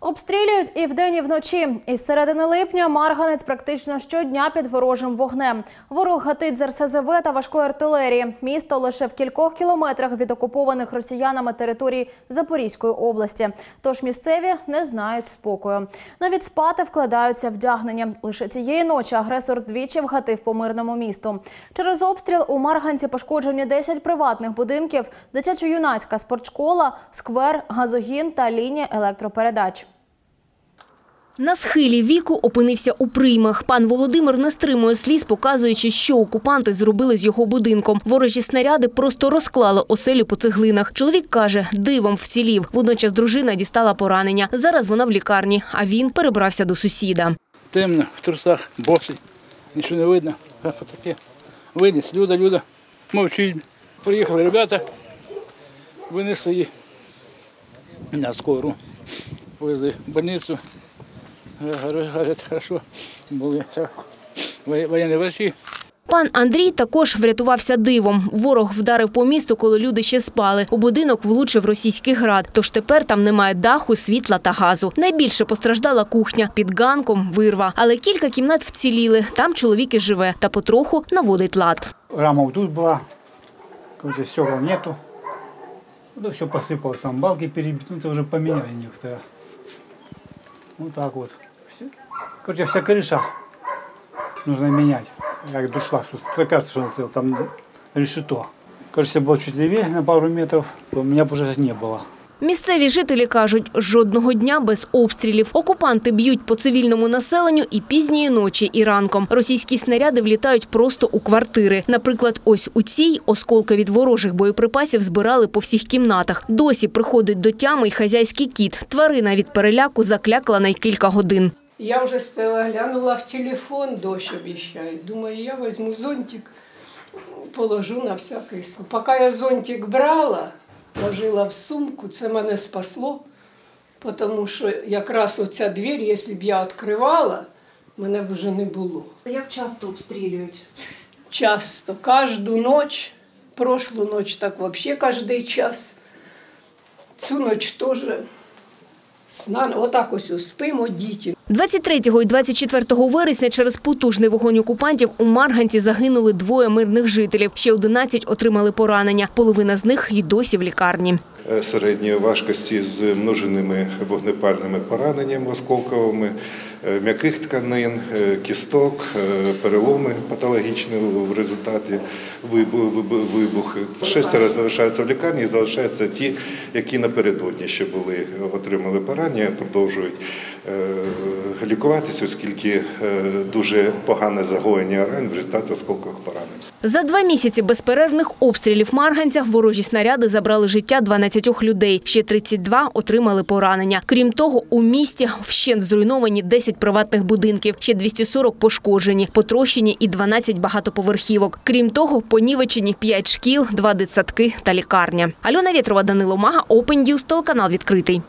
Обстрілюють і вдень, і вночі. Із середини липня Марганець практично щодня під ворожим вогнем. Ворог гатить з РСЗВ та важкої артилерії. Місто лише в кількох кілометрах від окупованих росіянами територій Запорізької області. Тож місцеві не знають спокою. Навіть спати вкладаються вдягнення. Лише цієї ночі агресор двічі вгатив по мирному місту. Через обстріл у Марганці пошкоджені 10 приватних будинків, дитячо-юнацька спортшкола, сквер, газогін та лінія електропередач. На схилі віку опинився у приймах. Пан Володимир не стримує сліз, показуючи, що окупанти зробили з його будинком. Ворожі снаряди просто розклали оселю по цеглинах. Чоловік каже, дивом вцілів. Водночас дружина дістала поранення. Зараз вона в лікарні, а він перебрався до сусіда. Темно, в трусах, босий, нічого не видно. Виніс, Люда, Люда, мовчить. Приїхали ребята, винесли її на скору, повезли в больницю Говорять, говорять, хорошо, були все, воє- воєнні врачі. Пан Андрій також врятувався дивом. Ворог вдарив по місту, коли люди ще спали. У будинок влучив російський град. Тож тепер там немає даху, світла та газу. Найбільше постраждала кухня під ганком, вирва. Але кілька кімнат вціліли. Там чоловік і живе та потроху наводить лад. Рама вот тут была, короче, стекол нету. Ну, все посыпалось, там балки перебиты, ну, это уже поменяли некоторые. Вот так вот. Всё. Короче, вся крыша нужно менять. Как душла, тут кажется, что она стояла, там решето. Короче, если было чуть левее на пару метров, то у меня бы уже не было. Місцеві жителі кажуть, жодного дня без обстрілів. Окупанти б'ють по цивільному населенню і пізньої ночі, і ранком. Російські снаряди влітають просто у квартири. Наприклад, ось у цій осколки від ворожих боєприпасів збирали по всіх кімнатах. Досі приходить до тями й хазяйський кіт. Тварина від переляку заклякла на й кілька годин. Я вже стала, глянула в телефон, дощ обіщає. Думаю, я візьму зонтик, положу на всякий случай. Поки я зонтик брала, ложила в сумку, це мене спасло, тому що якраз оця двір, якщо б я відкривала, мене б вже не було. Як часто обстрілюють? Часто, кожну ніч, прошлу ніч так взагалі кожен час. Цю ніч теж сна, отак ось спимо діти. 23 і 24 вересня через потужний вогонь окупантів у Марганці загинули двоє мирних жителів. Ще 11 отримали поранення. Половина з них й досі в лікарні. Е, середньої важкості з множеними вогнепальними пораненнями осколковими, е, м'яких тканин, е, кісток, переломи патологічні в результаті вибу- вибу- вибухи. Шестеро залишаються в лікарні і залишаються ті, які напередодні ще були, отримали поранення, продовжують лікуватися, оскільки е, дуже погане загоєння ран в результаті осколкових поранень. За два місяці безперервних обстрілів Марганця ворожі снаряди забрали життя 12 людей. Ще 32 отримали поранення. Крім того, у місті вщент зруйновані 10 приватних будинків, ще 240 пошкоджені, потрощені і 12 багатоповерхівок. Крім того, понівечені 5 шкіл, 2 дитсадки та лікарня. Альона Вєтрова, Данило Мага, Open News, телеканал відкритий.